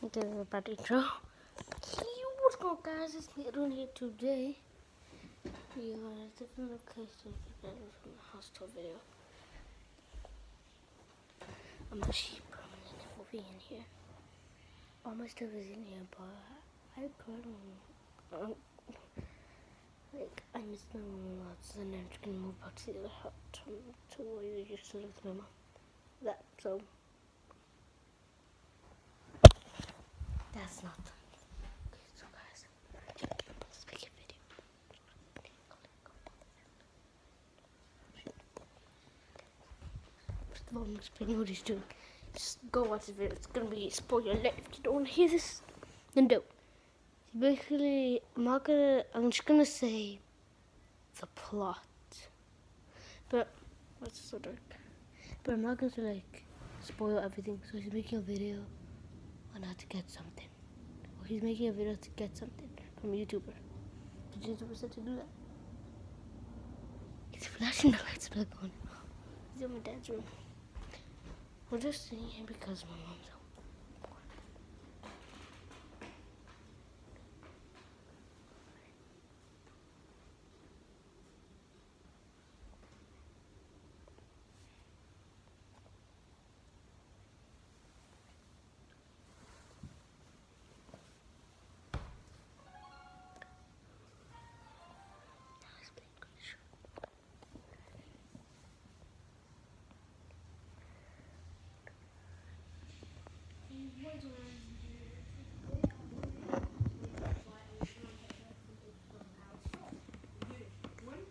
This is about intro. Hey, what's going on, guys? It's doing here today. We are at a different location from the tour video. I'm a sheep permanent over in here. All my stuff is in here, but I couldn't. Um, like, I miss my mom lots, and I'm just gonna move back to the house to, where you used to live with my mom. That, so. That's not. Okay, so guys, let's make a video. First of all, I'm explaining what he's doing. Just go watch the video. It's gonna be spoiler. If you don't want to hear this, then don't. Basically, I'm not gonna. I'm just gonna say the plot, but what's so dark? But I'm not gonna like spoil everything. So he's making a video on how to get something. He's making a video to get something from a YouTuber. The YouTuber said to do that. He's flashing the lights back on. He's in my dad's room. We're just sitting here because my mom's home. Now he's playing good show. One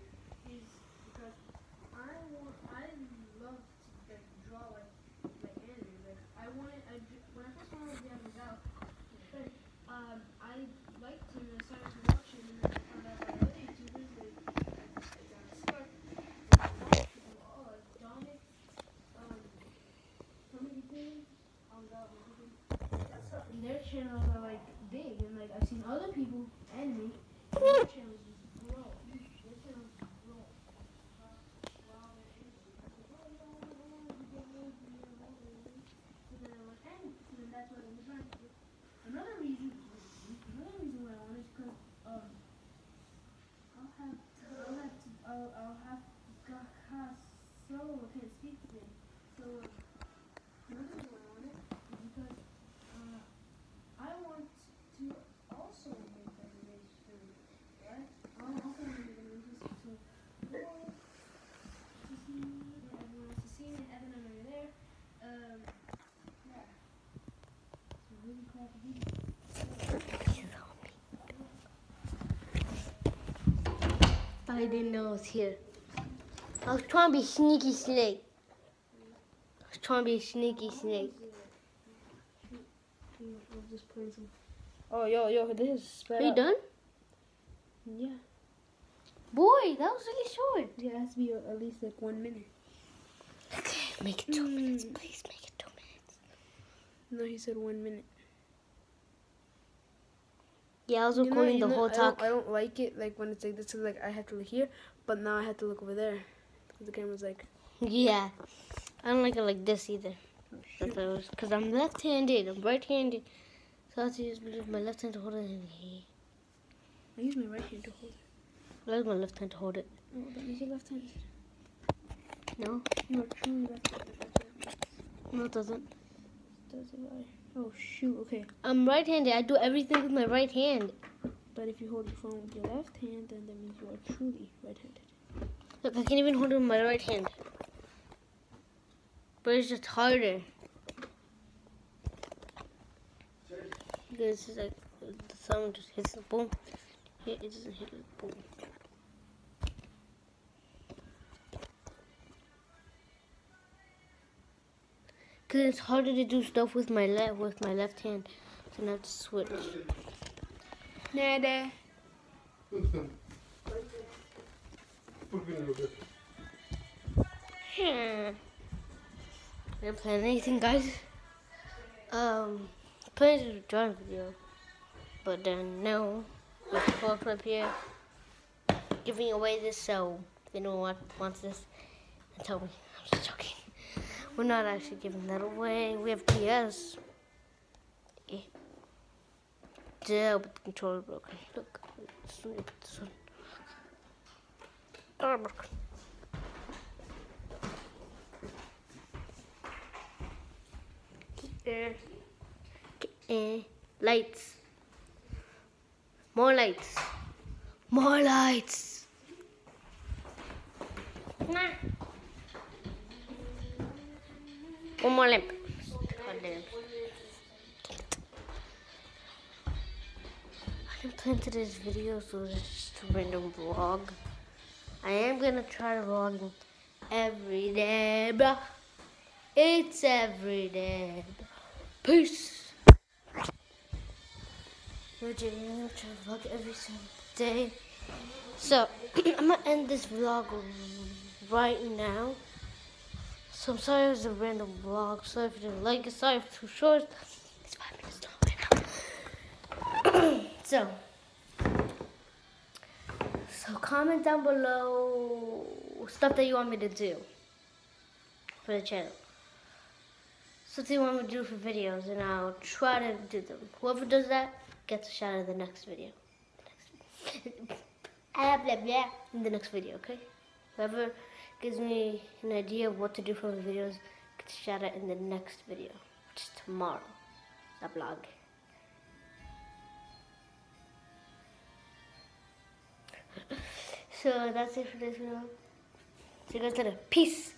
is because I want, I love to like draw like like anime. Like I wanted, I dr- when I first wanted to get out, but um, I liked him and I started to watch him and then I found out like other YouTubers like like uh, Scarf, like a lot of people, oh like Dominic, um, so many things on that one. And their channels are like big and like I've seen other people anime. and Their channels just grow. Their channels just grow. Wow, they're angry. Like, oh, no, I don't want to get more than you know, So then I'm and that's what I'm trying to do. Another reason, another reason why I want is because um, I'll have, I'll have to, I'll, I'll have to, have so I can't speak today. So um, another reason why I want it is because uh, I want to also make animation, right? I also want to make animation so well, to see and everyone else to see and Evan and I are there. Um, yeah. It's a really crappy video. I didn't know it was here. I was trying to be sneaky snake. I was trying to be a sneaky snake. I'm just playing some. Oh, yo, yo, this is Are you up. done? Yeah. Boy, that was really short. Yeah, it has to be at least like one minute. Okay, make it two Mm. minutes, please. Make it two minutes. No, he said one minute. Yeah, I was You know- recording you the know, whole I talk. don't, I don't like it like when it's like this. Is like I have to look here, but now I have to look over there because the camera's like. Yeah, I don't like it like this either. Oh, That's shoot. what I was, cause I'm left-handed. I'm right-handed, so I have to use my left hand to hold it. And I use my right hand to hold it. I use my left hand to hold it. Oh, that is your left hand. No, truly left-handed. No, it doesn't. it does it right. Oh shoot. Okay, I'm right-handed. I do everything with my right hand. but if you hold your phone with your left hand, then that means you are truly right-handed. Look, I can't even hold it with my right hand. But it's just harder. This is like the thumb just hits the boom. It doesn't hit the boom. Cause it's harder to do stuff with my left with my left hand, so now to switch. Nada. Hmm. We're playing anything, guys. Um, do a drawing video, but then no, the whole clip here, giving away this. So if anyone want, wants this, then tell me. I'm just joking. We're not actually giving that away. We have PS. Yeah. but the controller broken. Look, this one, this one. Oh, broken. Uh, uh, lights. More lights. More lights. Nah. One more lamp. Didn't plan today's video, so it's just a random vlog. I am gonna try vlogging every day. It's every day. Peace. Gonna try to vlog every single day. So, I'm gonna end this vlog right now. So I'm sorry it was a random vlog. Sorry if you didn't like it. Sorry if it's too short. It's five minutes long right now. so, so comment down below stuff that you want me to do for the channel. Something you want me to do for videos, and I'll try to do them. Whoever does that gets a shout out in the next video. The next, blah, in the next video, okay? Whoever gives me an idea of what to do for my videos gets a shout out in the next video, which is tomorrow. The vlog. so that's it for this video. See you guys later. Peace.